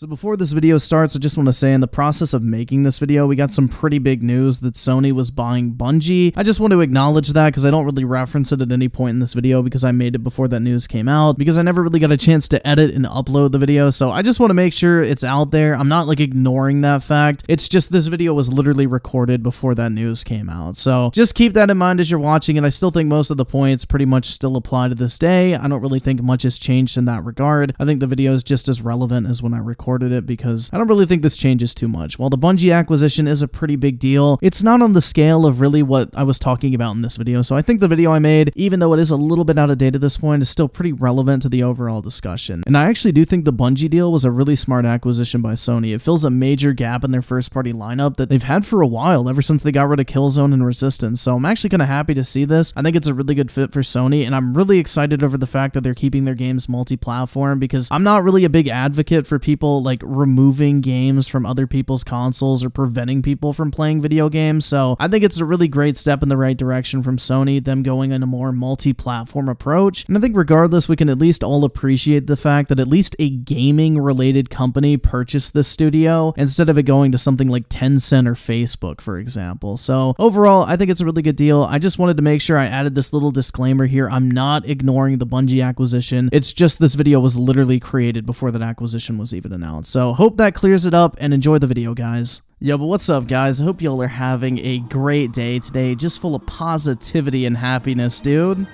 So before this video starts, I just want to say in the process of making this video, we got some pretty big news that Sony was buying Bungie. I just want to acknowledge that because I don't really reference it at any point in this video because I made it before that news came out because I never really got a chance to edit and upload the video. So I just want to make sure it's out there. I'm not like ignoring that fact. It's just this video was literally recorded before that news came out. So just keep that in mind as you're watching it. I still think most of the points pretty much still apply to this day. I don't really think much has changed in that regard. I think the video is just as relevant as when I recorded recorded it because I don't really think this changes too much. While the Bungie acquisition is a pretty big deal, it's not on the scale of really what I was talking about in this video. So I think the video I made, even though it is a little bit out of date at this point, is still pretty relevant to the overall discussion. And I actually do think the Bungie deal was a really smart acquisition by Sony. It fills a major gap in their first party lineup that they've had for a while, ever since they got rid of Killzone and Resistance. So I'm actually kind of happy to see this. I think it's a really good fit for Sony, and I'm really excited over the fact that they're keeping their games multi platform because I'm not really a big advocate for people like removing games from other people's consoles or preventing people from playing video games. So I think it's a really great step in the right direction from Sony, them going in a more multi platform approach. And I think regardless, we can at least all appreciate the fact that at least a gaming related company purchased this studio instead of it going to something like Tencent or Facebook, for example. So overall, I think it's a really good deal. I just wanted to make sure I added this little disclaimer here. I'm not ignoring the Bungie acquisition. It's just this video was literally created before that acquisition was even announced. So hope that clears it up and enjoy the video, guys. Yo, but what's up, guys? I hope y'all are having a great day today, just full of positivity and happiness, dude.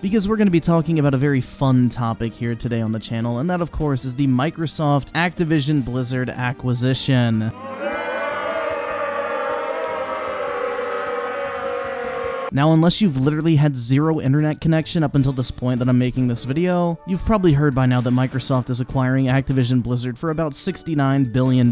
because we're going to be talking about a very fun topic here today on the channel, and that, of course, is the Microsoft Activision Blizzard acquisition. Now, unless you've literally had zero internet connection up until this point that I'm making this video, you've probably heard by now that Microsoft is acquiring Activision Blizzard for about $69 billion,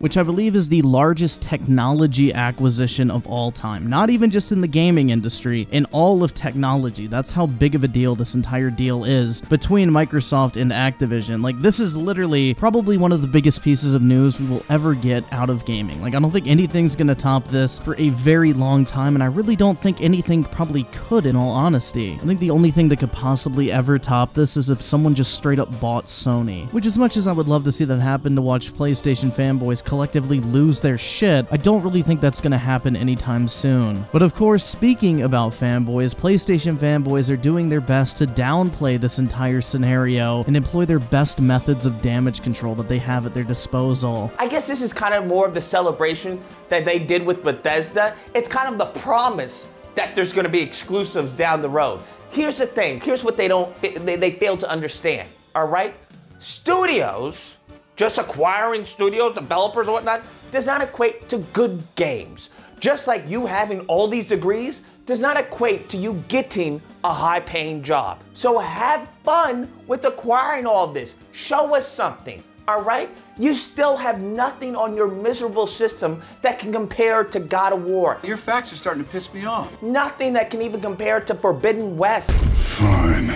which I believe is the largest technology acquisition of all time. Not even just in the gaming industry, in all of technology. That's how big of a deal this entire deal is between Microsoft and Activision. Like, this is literally probably one of the biggest pieces of news we will ever get out of gaming. Like, I don't think anything's gonna top this for a very long time, and I really don't think anything probably could, in all honesty. I think the only thing that could possibly ever top this is if someone just straight up bought Sony. Which, as much as I would love to see that happen to watch PlayStation fanboys collectively lose their shit, I don't really think that's gonna happen anytime soon. But of course, speaking about fanboys, PlayStation fanboys are doing their best to downplay this entire scenario and employ their best methods of damage control that they have at their disposal. I guess this is kind of more of the celebration that they did with Bethesda. It's kind of the promise that there's going to be exclusives down the road. Here's the thing. Here's what they don't they, they fail to understand. All right, studios just acquiring studios, developers, or whatnot does not equate to good games. Just like you having all these degrees does not equate to you getting a high paying job. So have fun with acquiring all this. Show us something all right? You still have nothing on your miserable system that can compare to God of War. Your facts are starting to piss me off. Nothing that can even compare to Forbidden West. Fine.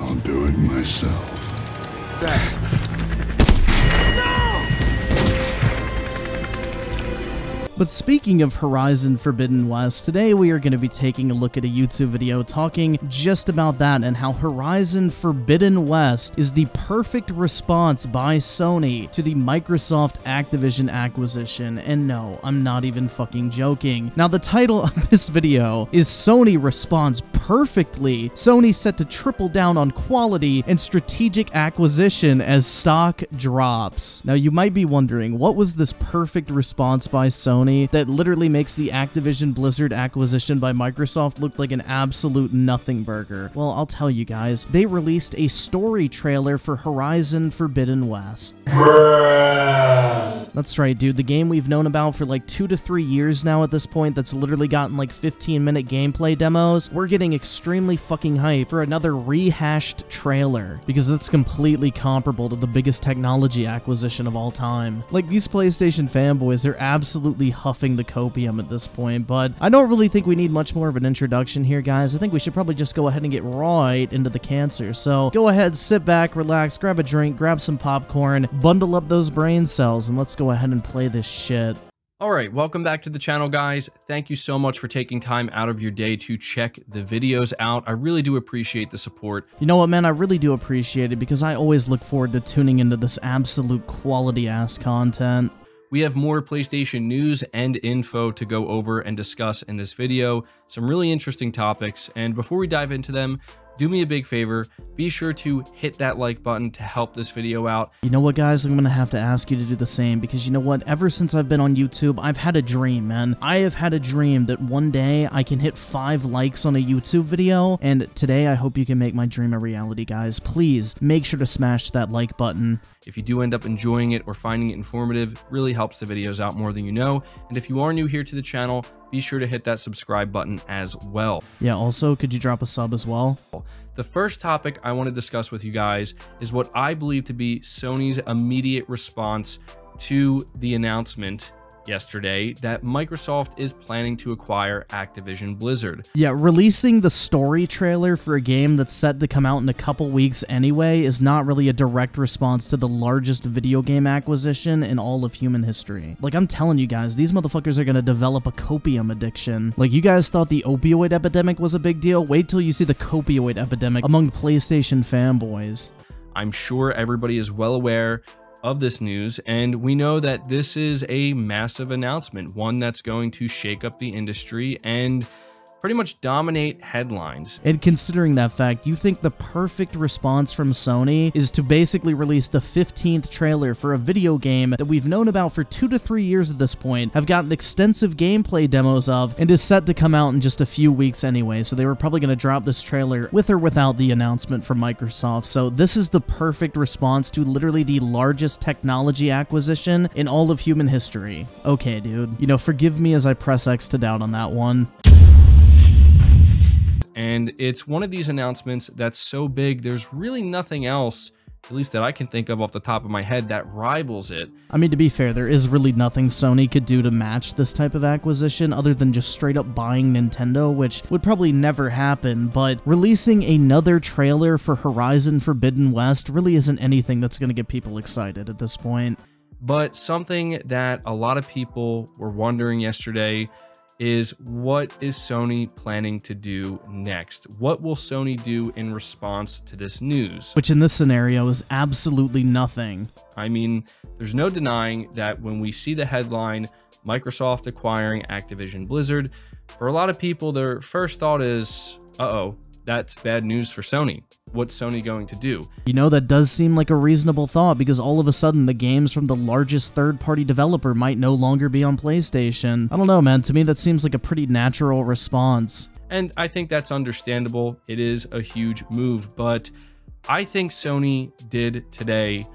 I'll do it myself. But speaking of Horizon Forbidden West, today we are going to be taking a look at a YouTube video talking just about that and how Horizon Forbidden West is the perfect response by Sony to the Microsoft Activision acquisition. And no, I'm not even fucking joking. Now, the title of this video is Sony Responds Perfectly. Sony set to triple down on quality and strategic acquisition as stock drops. Now, you might be wondering, what was this perfect response by Sony? Sony that literally makes the Activision Blizzard acquisition by Microsoft look like an absolute nothing burger. Well, I'll tell you guys, they released a story trailer for Horizon Forbidden West. That's right, dude. The game we've known about for like two to three years now at this point that's literally gotten like 15 minute gameplay demos. We're getting extremely fucking hype for another rehashed trailer because that's completely comparable to the biggest technology acquisition of all time. Like, these PlayStation fanboys, they're absolutely huffing the copium at this point, but I don't really think we need much more of an introduction here, guys. I think we should probably just go ahead and get right into the cancer. So go ahead, sit back, relax, grab a drink, grab some popcorn, bundle up those brain cells, and let's go ahead and play this shit. All right, welcome back to the channel, guys. Thank you so much for taking time out of your day to check the videos out. I really do appreciate the support. You know what, man? I really do appreciate it because I always look forward to tuning into this absolute quality ass content. We have more PlayStation news and info to go over and discuss in this video, some really interesting topics, and before we dive into them, do me a big favor, be sure to hit that like button to help this video out. You know what, guys? I'm gonna have to ask you to do the same because you know what? Ever since I've been on YouTube, I've had a dream, man. I have had a dream that one day I can hit five likes on a YouTube video, and today I hope you can make my dream a reality, guys. Please make sure to smash that like button. If you do end up enjoying it or finding it informative, really helps the videos out more than you know. And if you are new here to the channel, be sure to hit that subscribe button as well. Yeah, also, could you drop a sub as well? The first topic I want to discuss with you guys is what I believe to be Sony's immediate response to the announcement yesterday that Microsoft is planning to acquire Activision Blizzard. Yeah, releasing the story trailer for a game that's set to come out in a couple weeks anyway is not really a direct response to the largest video game acquisition in all of human history. Like, I'm telling you guys, these motherfuckers are gonna develop a copium addiction. Like, you guys thought the opioid epidemic was a big deal? Wait till you see the copioid epidemic among PlayStation fanboys. I'm sure everybody is well aware of this news, and we know that this is a massive announcement, one that's going to shake up the industry and pretty much dominate headlines. And considering that fact, you think the perfect response from Sony is to basically release the 15th trailer for a video game that we've known about for two to three years at this point, have gotten extensive gameplay demos of, and is set to come out in just a few weeks anyway, so they were probably going to drop this trailer with or without the announcement from Microsoft. So this is the perfect response to literally the largest technology acquisition in all of human history. Okay, dude. You know, forgive me as I press X to doubt on that one. And it's one of these announcements that's so big, there's really nothing else, at least that I can think of off the top of my head, that rivals it. I mean, to be fair, there is really nothing Sony could do to match this type of acquisition other than just straight up buying Nintendo, which would probably never happen, but releasing another trailer for Horizon Forbidden West really isn't anything that's going to get people excited at this point. But something that a lot of people were wondering yesterday is what is Sony planning to do next? What will Sony do in response to this news? Which in this scenario is absolutely nothing. I mean, there's no denying that when we see the headline, Microsoft acquiring Activision Blizzard, for a lot of people, their first thought is, uh oh, that's bad news for Sony. What's Sony going to do? You know, that does seem like a reasonable thought because all of a sudden the games from the largest third party developer might no longer be on PlayStation. I don't know, man. To me, that seems like a pretty natural response. And I think that's understandable. It is a huge move, but I think Sony did today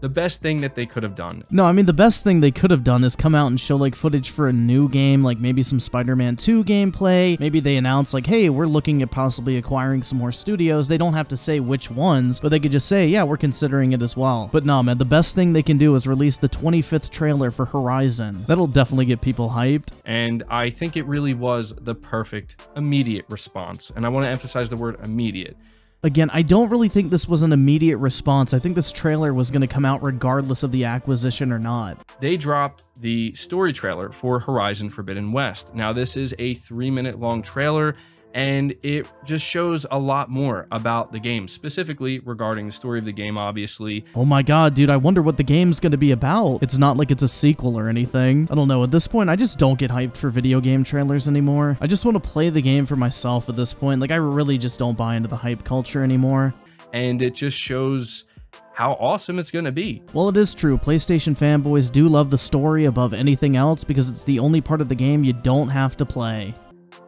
the best thing that they could have done. No, I mean, the best thing they could have done is come out and show like footage for a new game, like maybe some Spider Man 2 gameplay. Maybe they announce, like, hey, we're looking at possibly acquiring some more studios. They don't have to say which ones, but they could just say, yeah, we're considering it as well. But no, man, the best thing they can do is release the 25th trailer for Horizon. That'll definitely get people hyped. And I think it really was the perfect immediate response. And I want to emphasize the word immediate. Again, I don't really think this was an immediate response. I think this trailer was going to come out regardless of the acquisition or not. They dropped the story trailer for Horizon Forbidden West. Now, this is a three minute long trailer and it just shows a lot more about the game, specifically regarding the story of the game, obviously. Oh my god, dude, I wonder what the game's gonna be about. It's not like it's a sequel or anything. I don't know, at this point, I just don't get hyped for video game trailers anymore. I just want to play the game for myself at this point. Like, I really just don't buy into the hype culture anymore. And it just shows how awesome it's going to be. Well, it is true. PlayStation fanboys do love the story above anything else because it's the only part of the game you don't have to play.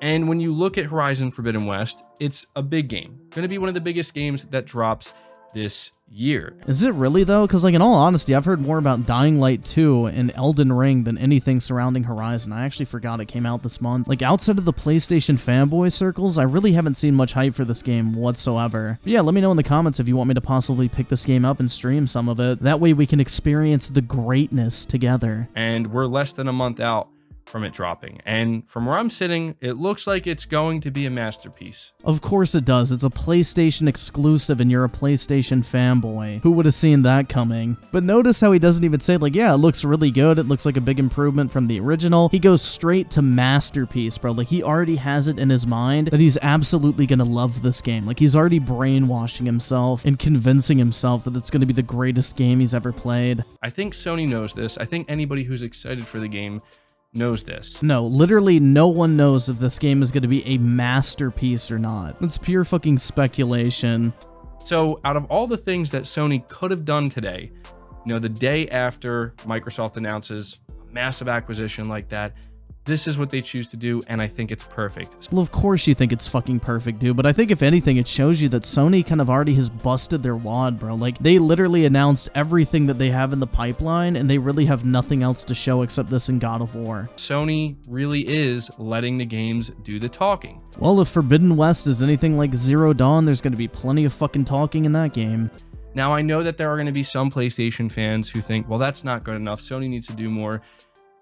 And when you look at Horizon Forbidden West, it's a big game. Going to be one of the biggest games that drops this year. Is it really though? Because like in all honesty, I've heard more about Dying Light 2 and Elden Ring than anything surrounding Horizon. I actually forgot it came out this month. Like outside of the PlayStation fanboy circles, I really haven't seen much hype for this game whatsoever. But yeah, let me know in the comments if you want me to possibly pick this game up and stream some of it. That way we can experience the greatness together. And we're less than a month out from it dropping. And from where I'm sitting, it looks like it's going to be a masterpiece. Of course it does. It's a PlayStation exclusive and you're a PlayStation fanboy. Who would have seen that coming? But notice how he doesn't even say like, yeah, it looks really good. It looks like a big improvement from the original. He goes straight to masterpiece, bro. Like he already has it in his mind that he's absolutely going to love this game. Like he's already brainwashing himself and convincing himself that it's going to be the greatest game he's ever played. I think Sony knows this. I think anybody who's excited for the game knows this. No, literally no one knows if this game is going to be a masterpiece or not. It's pure fucking speculation. So, out of all the things that Sony could have done today, you know, the day after Microsoft announces a massive acquisition like that, this is what they choose to do, and I think it's perfect. Well, of course you think it's fucking perfect, dude, but I think if anything, it shows you that Sony kind of already has busted their wad, bro. Like, they literally announced everything that they have in the pipeline, and they really have nothing else to show except this in God of War. Sony really is letting the games do the talking. Well, if Forbidden West is anything like Zero Dawn, there's going to be plenty of fucking talking in that game. Now, I know that there are going to be some PlayStation fans who think, well, that's not good enough. Sony needs to do more.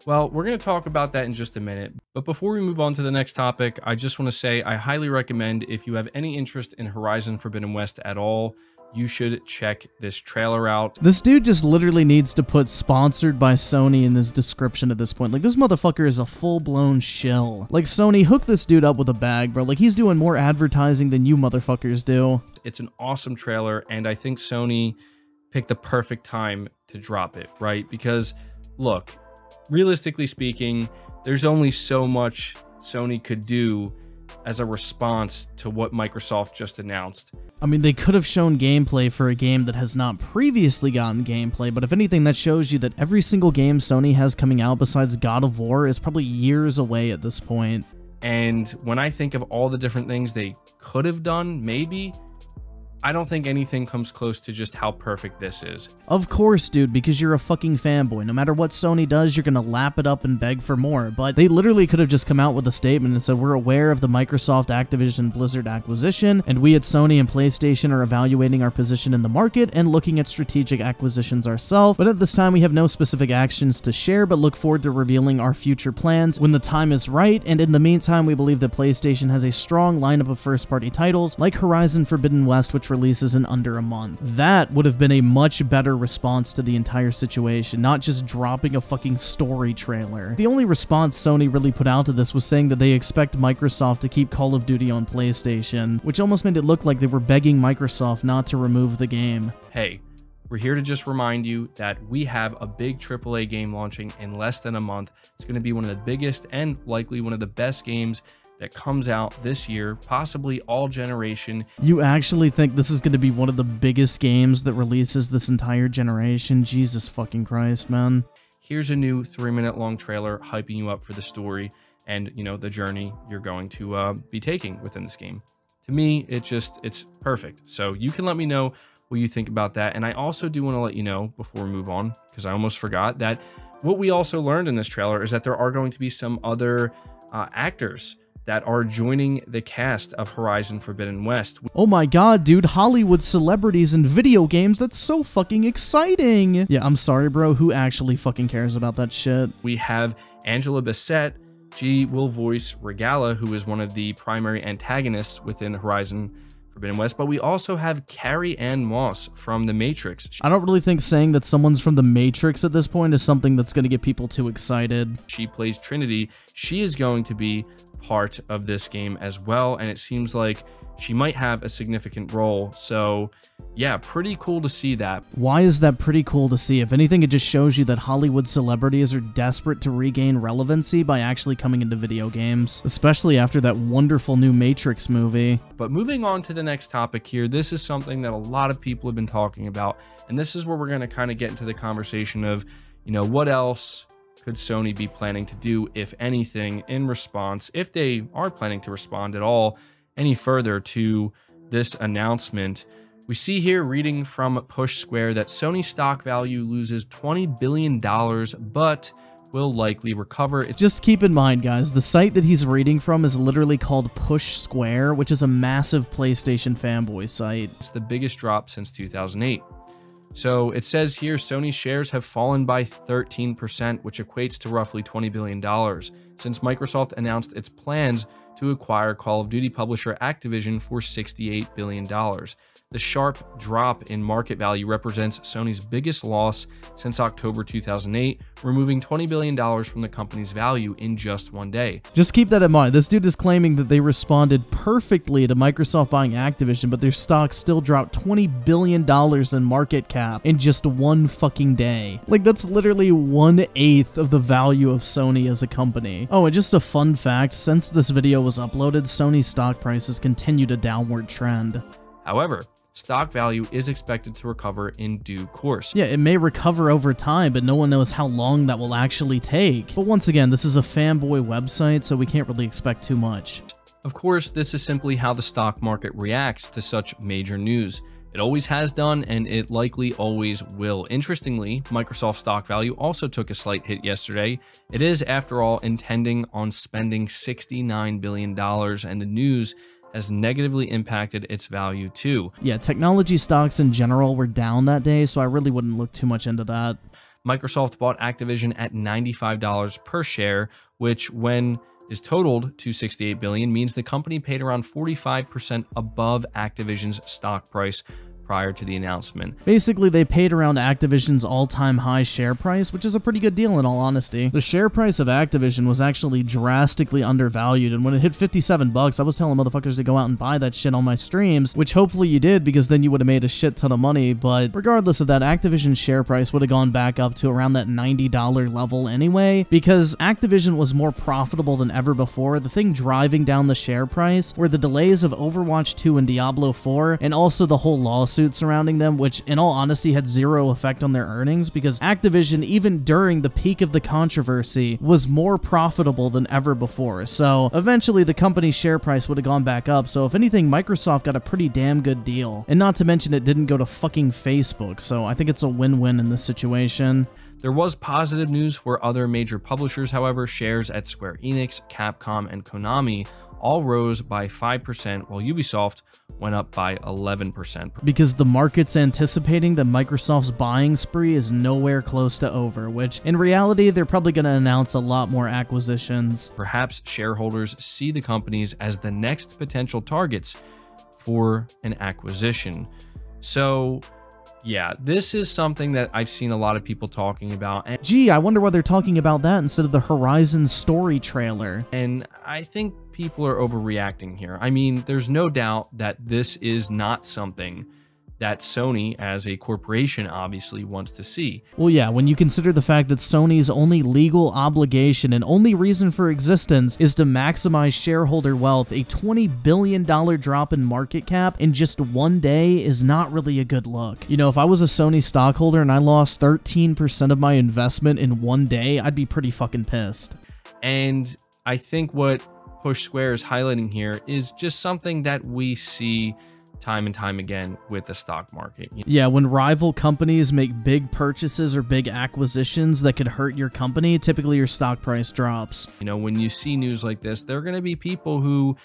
Well, we're going to talk about that in just a minute. But before we move on to the next topic, I just want to say I highly recommend if you have any interest in Horizon Forbidden West at all, you should check this trailer out. This dude just literally needs to put sponsored by Sony in his description at this point. Like, this motherfucker is a full-blown shill. Like, Sony, hook this dude up with a bag, bro. Like, he's doing more advertising than you motherfuckers do. It's an awesome trailer, and I think Sony picked the perfect time to drop it, right? Because, look, realistically speaking, there's only so much Sony could do as a response to what Microsoft just announced. I mean, they could have shown gameplay for a game that has not previously gotten gameplay, but if anything, that shows you that every single game Sony has coming out besides God of War is probably years away at this point. And when I think of all the different things they could have done, maybe, I don't think anything comes close to just how perfect this is. Of course, dude, because you're a fucking fanboy. No matter what Sony does, you're gonna lap it up and beg for more. But they literally could have just come out with a statement and said, We're aware of the Microsoft Activision Blizzard acquisition, and we at Sony and PlayStation are evaluating our position in the market and looking at strategic acquisitions ourselves. But at this time, we have no specific actions to share, but look forward to revealing our future plans when the time is right. And in the meantime, we believe that PlayStation has a strong lineup of first party titles like Horizon Forbidden West, which releases in under a month. That would have been a much better response to the entire situation, not just dropping a fucking story trailer. The only response Sony really put out to this was saying that they expect Microsoft to keep Call of Duty on PlayStation, which almost made it look like they were begging Microsoft not to remove the game. Hey, we're here to just remind you that we have a big AAA game launching in less than a month. It's going to be one of the biggest and likely one of the best games that comes out this year, possibly all generation. You actually think this is going to be one of the biggest games that releases this entire generation? Jesus fucking Christ, man. Here's a new three minute long trailer hyping you up for the story and, you know, the journey you're going to uh, be taking within this game. To me, it just, it's perfect. So you can let me know what you think about that. And I also do want to let you know before we move on, because I almost forgot that what we also learned in this trailer is that there are going to be some other uh, actors that are joining the cast of Horizon Forbidden West. Oh my god, dude, Hollywood celebrities in video games, that's so fucking exciting! Yeah, I'm sorry, bro, who actually fucking cares about that shit? We have Angela Bassett. She will voice Regalla, who is one of the primary antagonists within Horizon Forbidden West, but we also have Carrie Ann Moss from The Matrix. I don't really think saying that someone's from The Matrix at this point is something that's going to get people too excited. She plays Trinity. She is going to be part of this game as well, and it seems like she might have a significant role. So, yeah, pretty cool to see that. Why is that pretty cool to see? If anything, it just shows you that Hollywood celebrities are desperate to regain relevancy by actually coming into video games, especially after that wonderful new Matrix movie. But moving on to the next topic here, this is something that a lot of people have been talking about, and this is where we're going to kind of get into the conversation of, you know, what else could Sony be planning to do, if anything, in response, if they are planning to respond at all any further to this announcement? We see here reading from Push Square that Sony stock value loses $20 billion, but will likely recover. Just keep in mind, guys, the site that he's reading from is literally called Push Square, which is a massive PlayStation fanboy site. It's the biggest drop since 2008. So it says here Sony shares have fallen by 13%, which equates to roughly $20 billion, since Microsoft announced its plans to acquire Call of Duty publisher Activision for $68 billion. The sharp drop in market value represents Sony's biggest loss since October 2008, removing $20 billion from the company's value in just one day. Just keep that in mind. This dude is claiming that they responded perfectly to Microsoft buying Activision, but their stock still dropped $20 billion in market cap in just one fucking day. Like, that's literally one eighth of the value of Sony as a company. Oh, and just a fun fact since this video was uploaded, Sony's stock prices continued a downward trend. However, stock value is expected to recover in due course. Yeah, it may recover over time, but no one knows how long that will actually take. But once again, this is a fanboy website, so we can't really expect too much. Of course, this is simply how the stock market reacts to such major news. It always has done, and it likely always will. Interestingly, Microsoft stock value also took a slight hit yesterday. It is, after all, intending on spending $69 billion, and the news has negatively impacted its value too. Yeah, technology stocks in general were down that day, so I really wouldn't look too much into that. Microsoft bought Activision at $95 per share, which when is totaled to 68 billion means the company paid around 45% above Activision's stock price prior to the announcement. Basically, they paid around Activision's all-time high share price, which is a pretty good deal in all honesty. The share price of Activision was actually drastically undervalued, and when it hit 57 bucks, I was telling motherfuckers to go out and buy that shit on my streams, which hopefully you did because then you would have made a shit ton of money, but regardless of that, Activision's share price would have gone back up to around that $90 level anyway, because Activision was more profitable than ever before. The thing driving down the share price were the delays of Overwatch 2 and Diablo 4, and also the whole lawsuit surrounding them, which in all honesty had zero effect on their earnings because Activision, even during the peak of the controversy, was more profitable than ever before. So eventually the company's share price would have gone back up. So if anything, Microsoft got a pretty damn good deal. And not to mention it didn't go to fucking Facebook. So I think it's a win-win in this situation. There was positive news for other major publishers, however, shares at Square Enix, Capcom, and Konami all rose by 5%, while Ubisoft went up by 11%. Because the market's anticipating that Microsoft's buying spree is nowhere close to over, which in reality, they're probably going to announce a lot more acquisitions. Perhaps shareholders see the companies as the next potential targets for an acquisition. So, yeah, this is something that I've seen a lot of people talking about. And, Gee, I wonder why they're talking about that instead of the Horizon story trailer. and I think people are overreacting here. I mean, there's no doubt that this is not something that Sony, as a corporation, obviously wants to see. Well, yeah, when you consider the fact that Sony's only legal obligation and only reason for existence is to maximize shareholder wealth, a $20 billion drop in market cap in just one day is not really a good look. You know, if I was a Sony stockholder and I lost 13% of my investment in one day, I'd be pretty fucking pissed. And I think what Push Square is highlighting here is just something that we see time and time again with the stock market. Yeah, when rival companies make big purchases or big acquisitions that could hurt your company, typically your stock price drops. You know, when you see news like this, there are going to be people who,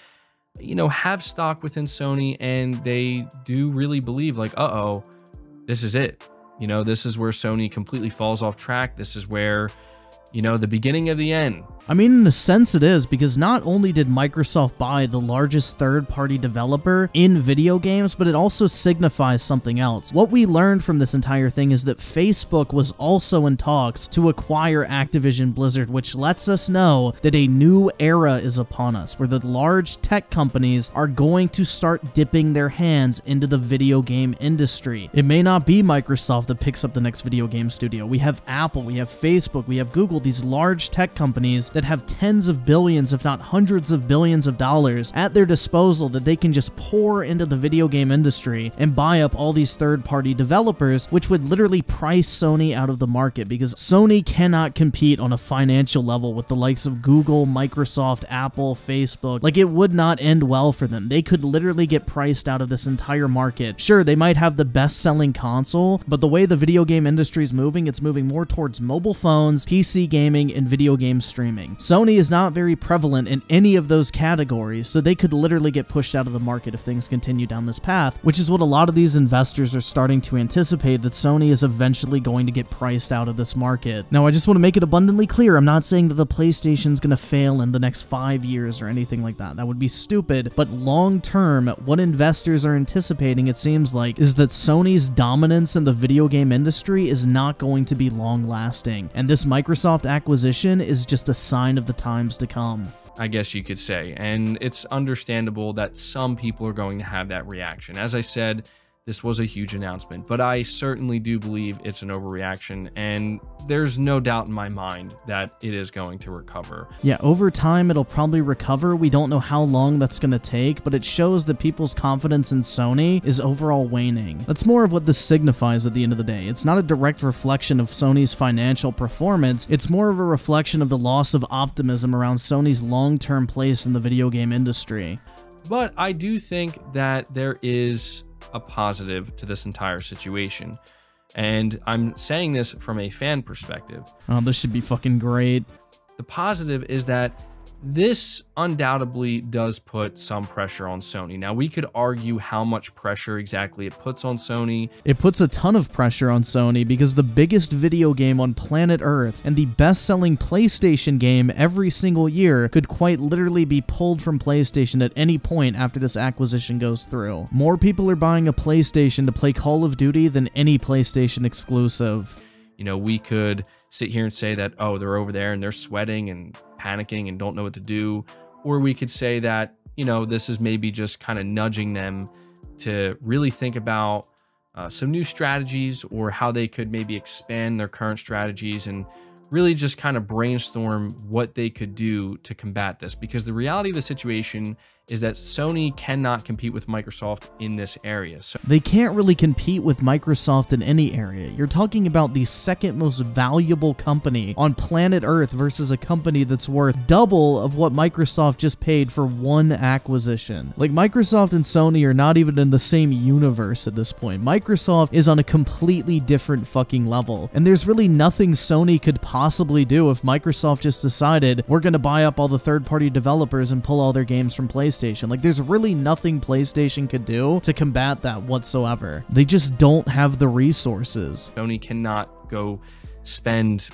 you know, have stock within Sony and they do really believe, like, uh oh, this is it. You know, this is where Sony completely falls off track. This is where, you know, the beginning of the end. I mean, in a sense, it is because not only did Microsoft buy the largest third party developer in video games, but it also signifies something else. What we learned from this entire thing is that Facebook was also in talks to acquire Activision Blizzard, which lets us know that a new era is upon us, where the large tech companies are going to start dipping their hands into the video game industry. It may not be Microsoft that picks up the next video game studio. We have Apple, we have Facebook, we have Google, these large tech companies that have tens of billions, if not hundreds of billions of dollars at their disposal that they can just pour into the video game industry and buy up all these third party developers, which would literally price Sony out of the market because Sony cannot compete on a financial level with the likes of Google, Microsoft, Apple, Facebook. Like, it would not end well for them. They could literally get priced out of this entire market. Sure, they might have the best selling console, but the way the video game industry is moving, it's moving more towards mobile phones, PC gaming, and video game streaming. Sony is not very prevalent in any of those categories, so they could literally get pushed out of the market if things continue down this path, which is what a lot of these investors are starting to anticipate that Sony is eventually going to get priced out of this market. Now, I just want to make it abundantly clear, I'm not saying that the PlayStation's going to fail in the next 5 years or anything like that. That would be stupid, but long term, what investors are anticipating it seems like is that Sony's dominance in the video game industry is not going to be long lasting, and this Microsoft acquisition is just a sign of the times to come. I guess you could say. And it's understandable that some people are going to have that reaction. As I said, this was a huge announcement, but I certainly do believe it's an overreaction, and there's no doubt in my mind that it is going to recover. Yeah, over time it'll probably recover. We don't know how long that's going to take, but it shows that people's confidence in Sony is overall waning. That's more of what this signifies at the end of the day. It's not a direct reflection of Sony's financial performance, it's more of a reflection of the loss of optimism around Sony's long term place in the video game industry. But I do think that there is a positive to this entire situation. And I'm saying this from a fan perspective. Oh, this should be fucking great. The positive is that this undoubtedly does put some pressure on Sony. Now, we could argue how much pressure exactly it puts on Sony. It puts a ton of pressure on Sony because the biggest video game on planet Earth and the best selling PlayStation game every single year could quite literally be pulled from PlayStation at any point after this acquisition goes through. More people are buying a PlayStation to play Call of Duty than any PlayStation exclusive. You know, we could sit here and say that, oh, they're over there and they're sweating and panicking and don't know what to do. Or we could say that, you know, this is maybe just kind of nudging them to really think about uh, some new strategies or how they could maybe expand their current strategies and really just kind of brainstorm what they could do to combat this. Because the reality of the situation is that Sony cannot compete with Microsoft in this area. So they can't really compete with Microsoft in any area. You're talking about the second most valuable company on planet Earth versus a company that's worth double of what Microsoft just paid for one acquisition. Like Microsoft and Sony are not even in the same universe at this point. Microsoft is on a completely different fucking level. And there's really nothing Sony could possibly do if Microsoft just decided we're going to buy up all the third-party developers and pull all their games from PlayStation PlayStation. Like, there's really nothing PlayStation could do to combat that whatsoever. They just don't have the resources. Sony cannot go spend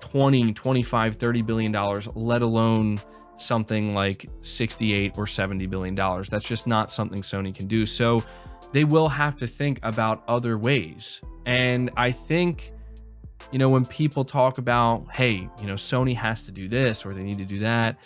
20, 25, 30 billion dollars, let alone something like 68 or 70 billion dollars. That's just not something Sony can do. So they will have to think about other ways. And I think you know when people talk about hey, you know Sony has to do this or they need to do that,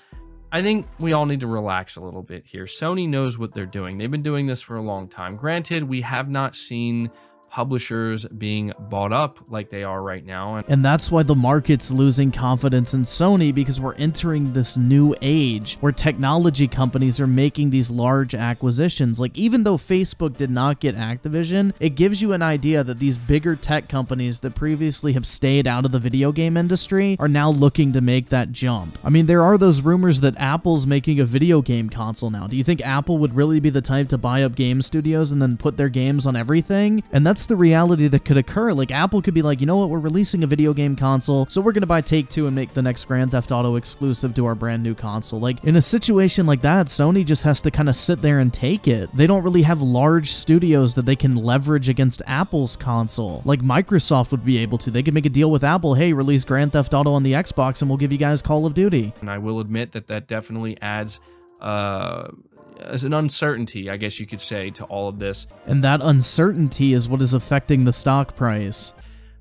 I think we all need to relax a little bit here. Sony knows what they're doing. They've been doing this for a long time. Granted, we have not seen publishers being bought up like they are right now. And that's why the market's losing confidence in Sony because we're entering this new age where technology companies are making these large acquisitions. Like, even though Facebook did not get Activision, it gives you an idea that these bigger tech companies that previously have stayed out of the video game industry are now looking to make that jump. I mean, there are those rumors that Apple's making a video game console now. Do you think Apple would really be the type to buy up game studios and then put their games on everything? And that's that's the reality that could occur. Like, Apple could be like, you know what, we're releasing a video game console, so we're going to buy Take Two and make the next Grand Theft Auto exclusive to our brand new console. Like, in a situation like that, Sony just has to kind of sit there and take it. They don't really have large studios that they can leverage against Apple's console, like Microsoft would be able to. They could make a deal with Apple, hey, release Grand Theft Auto on the Xbox and we'll give you guys Call of Duty. And I will admit that that definitely adds uh, as an uncertainty, I guess you could say, to all of this. And that uncertainty is what is affecting the stock price.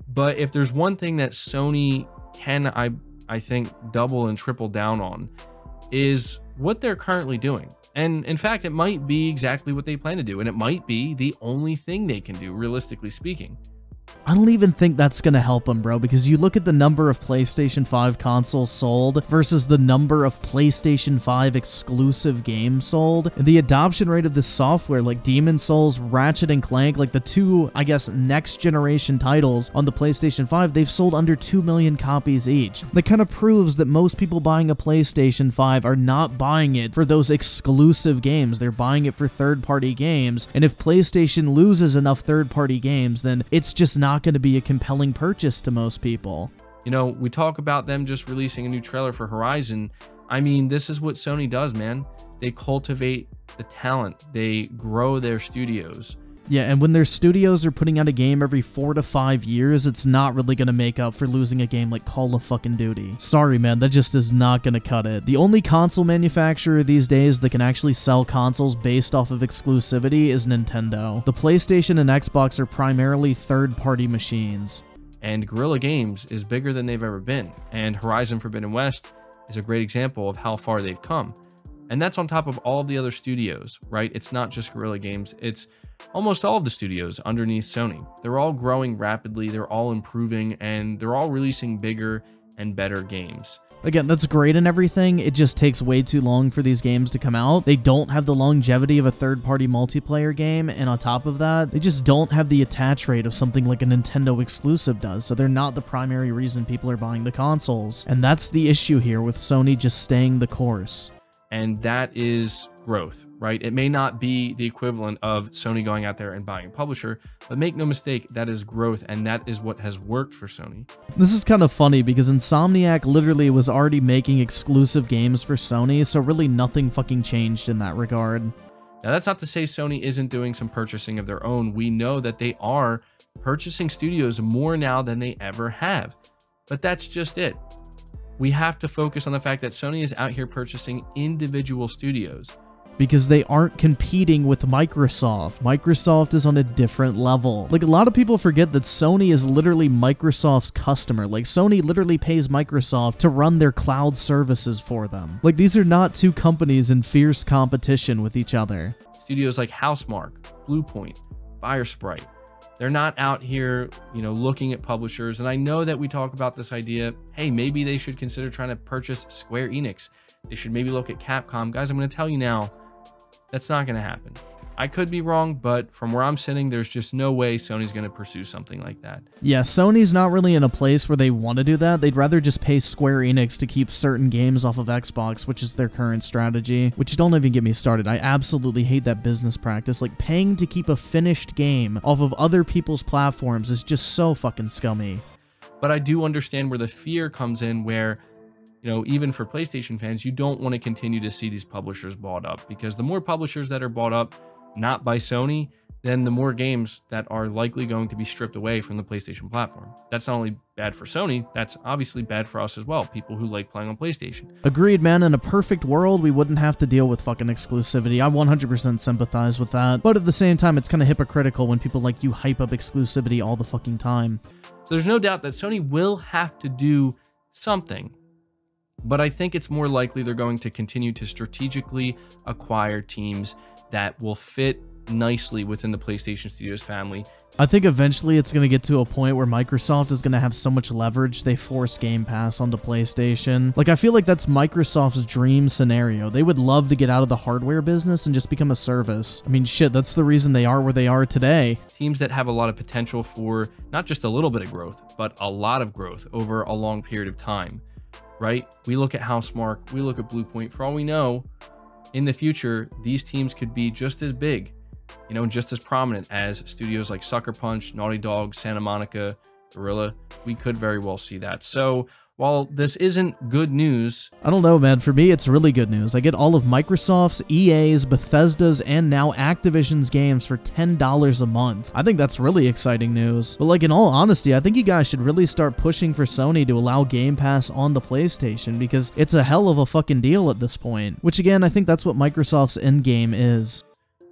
But if there's one thing that Sony can, I I think, double and triple down on, is what they're currently doing. And in fact, it might be exactly what they plan to do, and it might be the only thing they can do, realistically speaking. I don't even think that's going to help them, bro, because you look at the number of PlayStation 5 consoles sold versus the number of PlayStation 5 exclusive games sold, and the adoption rate of this software, like Demon Souls, Ratchet and Clank, like the two, I guess, next generation titles on the PlayStation 5, they've sold under 2 million copies each. That kind of proves that most people buying a PlayStation 5 are not buying it for those exclusive games. They're buying it for third party games, and if PlayStation loses enough third party games, then it's just not going to be a compelling purchase to most people. You know, we talk about them just releasing a new trailer for Horizon. I mean, this is what Sony does, man. They cultivate the talent, they grow their studios. Yeah, and when their studios are putting out a game every four to five years, it's not really gonna make up for losing a game like Call of fucking Duty. Sorry, man, that just is not gonna cut it. The only console manufacturer these days that can actually sell consoles based off of exclusivity is Nintendo. The PlayStation and Xbox are primarily third-party machines. And Guerrilla Games is bigger than they've ever been, and Horizon Forbidden West is a great example of how far they've come. And that's on top of all the other studios, right? It's not just Guerrilla Games, it's almost all of the studios underneath Sony. They're all growing rapidly, they're all improving, and they're all releasing bigger and better games. Again, that's great and everything. It just takes way too long for these games to come out. They don't have the longevity of a third party multiplayer game, and on top of that, they just don't have the attach rate of something like a Nintendo exclusive does, so they're not the primary reason people are buying the consoles. And that's the issue here with Sony just staying the course and that is growth, right? It may not be the equivalent of Sony going out there and buying a publisher, but make no mistake, that is growth, and that is what has worked for Sony. This is kind of funny because Insomniac literally was already making exclusive games for Sony, so really nothing fucking changed in that regard. Now, that's not to say Sony isn't doing some purchasing of their own. We know that they are purchasing studios more now than they ever have, but that's just it we have to focus on the fact that Sony is out here purchasing individual studios. Because they aren't competing with Microsoft. Microsoft is on a different level. Like, a lot of people forget that Sony is literally Microsoft's customer. Like, Sony literally pays Microsoft to run their cloud services for them. Like, these are not two companies in fierce competition with each other. Studios like Housemarque, Bluepoint, Firesprite, they're not out here, you know, looking at publishers. And I know that we talk about this idea, hey, maybe they should consider trying to purchase Square Enix. They should maybe look at Capcom. Guys, I'm going to tell you now, that's not going to happen. I could be wrong, but from where I'm sitting, there's just no way Sony's going to pursue something like that. Yeah, Sony's not really in a place where they want to do that. They'd rather just pay Square Enix to keep certain games off of Xbox, which is their current strategy. Which don't even get me started. I absolutely hate that business practice. Like, paying to keep a finished game off of other people's platforms is just so fucking scummy. But I do understand where the fear comes in, where you know, even for PlayStation fans, you don't want to continue to see these publishers bought up because the more publishers that are bought up, not by Sony, then the more games that are likely going to be stripped away from the PlayStation platform. That's not only bad for Sony, that's obviously bad for us as well, people who like playing on PlayStation. Agreed, man. In a perfect world, we wouldn't have to deal with fucking exclusivity. I 100% sympathize with that. But at the same time, it's kind of hypocritical when people like you hype up exclusivity all the fucking time. So there's no doubt that Sony will have to do something. But I think it's more likely they're going to continue to strategically acquire teams that will fit nicely within the PlayStation Studios family. I think eventually it's going to get to a point where Microsoft is going to have so much leverage they force Game Pass onto PlayStation. Like I feel like that's Microsoft's dream scenario. They would love to get out of the hardware business and just become a service. I mean shit, that's the reason they are where they are today. Teams that have a lot of potential for not just a little bit of growth, but a lot of growth over a long period of time. Right? We look at Housemarque, we look at Bluepoint. For all we know, in the future, these teams could be just as big, you know, just as prominent as studios like Sucker Punch, Naughty Dog, Santa Monica, Guerrilla. We could very well see that. So while this isn't good news, I don't know, man. For me, it's really good news. I get all of Microsoft's, EA's, Bethesda's, and now Activision's games for $10 a month. I think that's really exciting news. But, like, in all honesty, I think you guys should really start pushing for Sony to allow Game Pass on the PlayStation because it's a hell of a fucking deal at this point. Which, again, I think that's what Microsoft's end game is.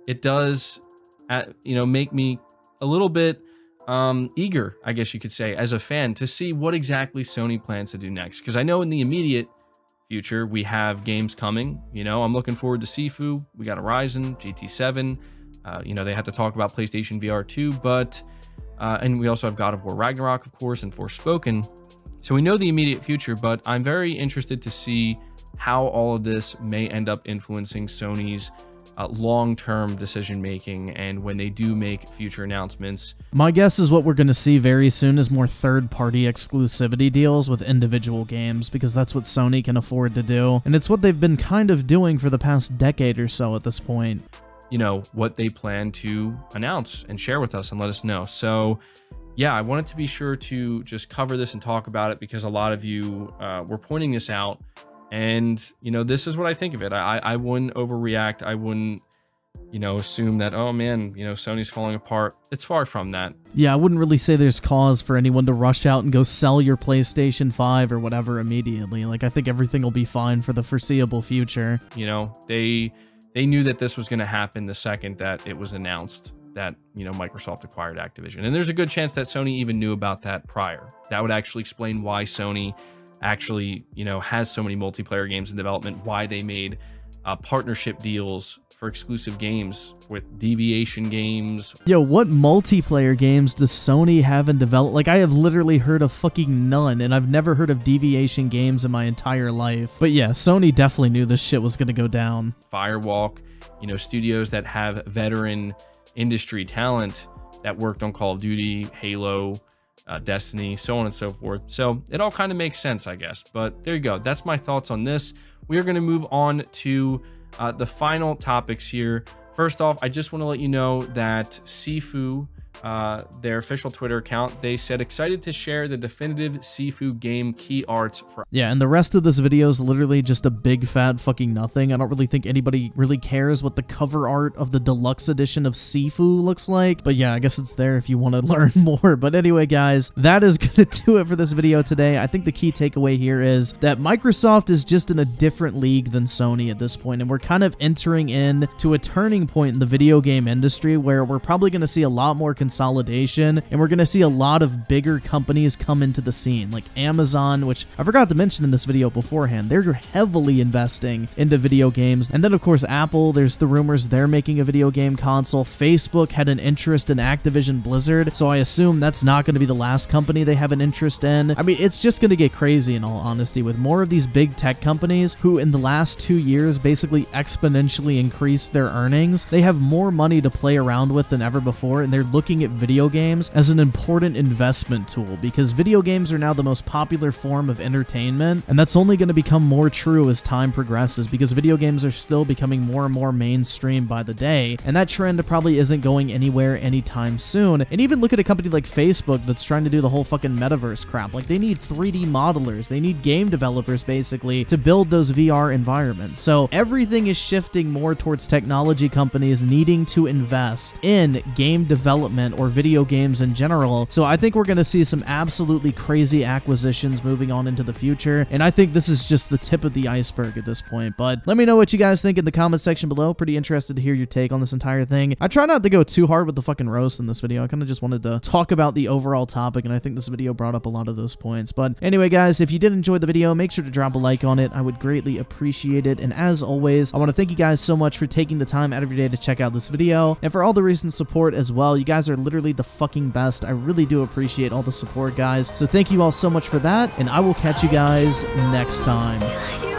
It does, uh, you know, make me a little bit um, eager, I guess you could say, as a fan to see what exactly Sony plans to do next. Because I know in the immediate future, we have games coming. You know, I'm looking forward to Sifu. We got Horizon, GT7. Uh, you know, they have to talk about PlayStation VR 2, but, uh, and we also have God of War Ragnarok, of course, and Forspoken. So we know the immediate future, but I'm very interested to see how all of this may end up influencing Sony's uh, long-term decision making and when they do make future announcements. My guess is what we're going to see very soon is more third-party exclusivity deals with individual games because that's what Sony can afford to do, and it's what they've been kind of doing for the past decade or so at this point. You know, what they plan to announce and share with us and let us know. So yeah, I wanted to be sure to just cover this and talk about it because a lot of you uh, were pointing this out. And, you know, this is what I think of it. I, I wouldn't overreact. I wouldn't, you know, assume that, oh man, you know, Sony's falling apart. It's far from that. Yeah, I wouldn't really say there's cause for anyone to rush out and go sell your PlayStation 5 or whatever immediately. Like, I think everything will be fine for the foreseeable future. You know, they they knew that this was going to happen the second that it was announced that you know Microsoft acquired Activision. And there's a good chance that Sony even knew about that prior. That would actually explain why Sony actually you know has so many multiplayer games in development, why they made uh, partnership deals for exclusive games with deviation games. Yo, what multiplayer games does Sony have in development? Like, I have literally heard of fucking none, and I've never heard of deviation games in my entire life. But yeah, Sony definitely knew this shit was gonna go down. Firewalk, you know, studios that have veteran industry talent that worked on Call of Duty, Halo, uh, Destiny, so on and so forth. So it all kind of makes sense, I guess. But there you go. That's my thoughts on this. We are going to move on to uh, the final topics here. First off, I just want to let you know that Sifu uh, their official Twitter account, they said excited to share the definitive Sifu game key arts for. Yeah, and the rest of this video is literally just a big fat fucking nothing. I don't really think anybody really cares what the cover art of the deluxe edition of Sifu looks like. But yeah, I guess it's there if you want to learn more. But anyway, guys, that is going to do it for this video today. I think the key takeaway here is that Microsoft is just in a different league than Sony at this point, and we're kind of entering in to a turning point in the video game industry where we're probably going to see a lot more consolidation, and we're going to see a lot of bigger companies come into the scene, like Amazon, which I forgot to mention in this video beforehand. They're heavily investing into video games. And then, of course, Apple, there's the rumors they're making a video game console. Facebook had an interest in Activision Blizzard, so I assume that's not going to be the last company they have an interest in. I mean, it's just going to get crazy in all honesty with more of these big tech companies who, in the last two years, basically exponentially increased their earnings. They have more money to play around with than ever before, and they're looking looking at video games as an important investment tool because video games are now the most popular form of entertainment, and that's only going to become more true as time progresses because video games are still becoming more and more mainstream by the day, and that trend probably isn't going anywhere anytime soon. And even look at a company like Facebook that's trying to do the whole fucking metaverse crap. Like, they need 3D modelers, they need game developers basically to build those VR environments. So everything is shifting more towards technology companies needing to invest in game development content or video games in general. So I think we're going to see some absolutely crazy acquisitions moving on into the future. And I think this is just the tip of the iceberg at this point. But let me know what you guys think in the comment section below. Pretty interested to hear your take on this entire thing. I try not to go too hard with the fucking roast in this video. I kind of just wanted to talk about the overall topic. And I think this video brought up a lot of those points. But anyway, guys, if you did enjoy the video, make sure to drop a like on it. I would greatly appreciate it. And as always, I want to thank you guys so much for taking the time out of your day to check out this video. And for all the recent support as well. You guys are are literally the fucking best. I really do appreciate all the support, guys. So thank you all so much for that, and I will catch you guys next time.